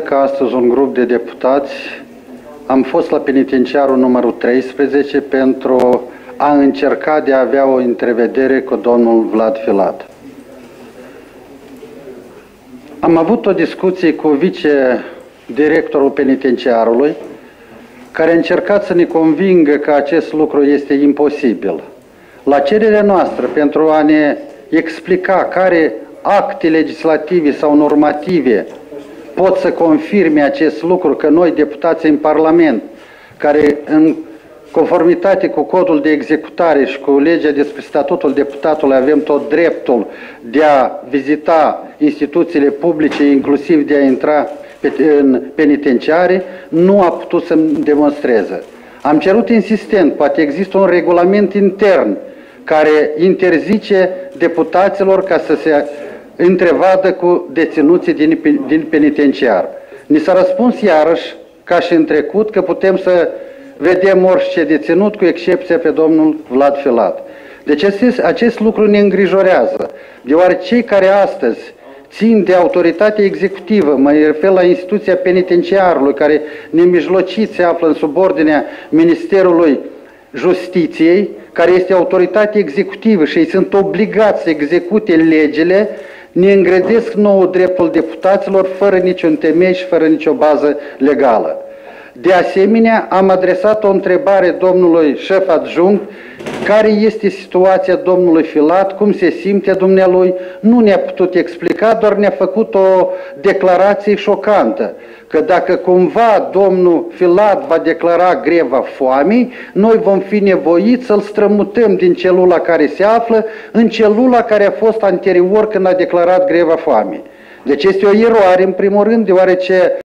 că astăzi un grup de deputați am fost la penitenciarul numărul 13 pentru a încerca de a avea o întrevedere cu domnul Vlad Filat. Am avut o discuție cu vice-directorul penitenciarului, care a încercat să ne convingă că acest lucru este imposibil. La cererea noastră, pentru a ne explica care acte legislative sau normative pot să confirme acest lucru, că noi, deputații în Parlament, care în conformitate cu codul de executare și cu legea despre statutul deputatului avem tot dreptul de a vizita instituțiile publice, inclusiv de a intra în penitenciare, nu a putut să demonstreze. Am cerut insistent, poate există un regulament intern care interzice deputaților ca să se întrevadă cu deținuții din, din penitenciar. Ni s-a răspuns iarăși, ca și în trecut, că putem să vedem orice deținut, cu excepția pe domnul Vlad Filat. Deci acest, acest lucru ne îngrijorează, deoarece cei care astăzi țin de autoritatea executivă, mă refer la instituția penitenciarului, care nemijlocit se află în subordinea Ministerului Justiției, care este autoritate executivă și ei sunt obligați să execute legile, ne îngrădesc nou dreptul deputaților fără niciun temei și fără nicio bază legală. De asemenea, am adresat o întrebare domnului șef adjunct, care este situația domnului Filat, cum se simte dumnealui, nu ne-a putut explica, doar ne-a făcut o declarație șocantă, că dacă cumva domnul Filat va declara greva foamei, noi vom fi nevoiți să-l strămutăm din celula care se află în celula care a fost anterior când a declarat greva foamei. Deci este o eroare, în primul rând, deoarece